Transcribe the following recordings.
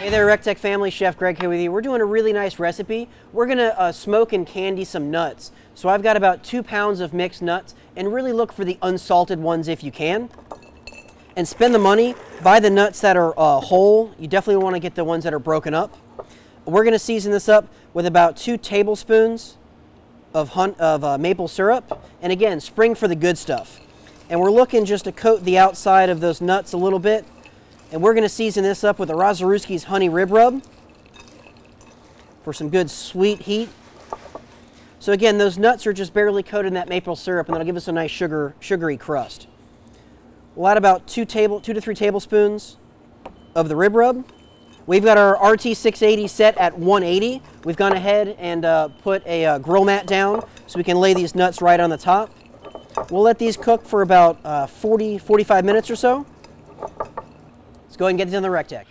Hey there, REC TEC family. Chef Greg here with you. We're doing a really nice recipe. We're gonna uh, smoke and candy some nuts. So I've got about two pounds of mixed nuts, and really look for the unsalted ones if you can. And spend the money, buy the nuts that are uh, whole. You definitely wanna get the ones that are broken up. We're gonna season this up with about two tablespoons of, of uh, maple syrup. And again, spring for the good stuff. And we're looking just to coat the outside of those nuts a little bit. And we're going to season this up with a Rosarewski's Honey Rib Rub for some good sweet heat. So again, those nuts are just barely coated in that maple syrup, and that'll give us a nice sugar, sugary crust. We'll add about two, table, two to three tablespoons of the rib rub. We've got our RT680 set at 180. We've gone ahead and uh, put a uh, grill mat down so we can lay these nuts right on the top. We'll let these cook for about uh, 40, 45 minutes or so. Go ahead and get these on the REC TEC.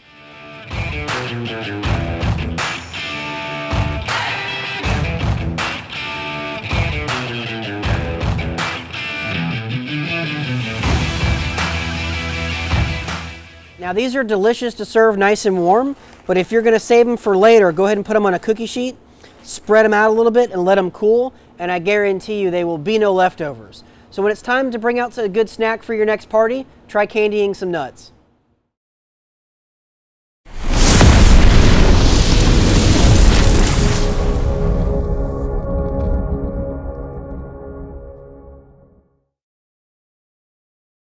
Now these are delicious to serve nice and warm, but if you're gonna save them for later, go ahead and put them on a cookie sheet, spread them out a little bit and let them cool, and I guarantee you they will be no leftovers. So when it's time to bring out a good snack for your next party, try candying some nuts.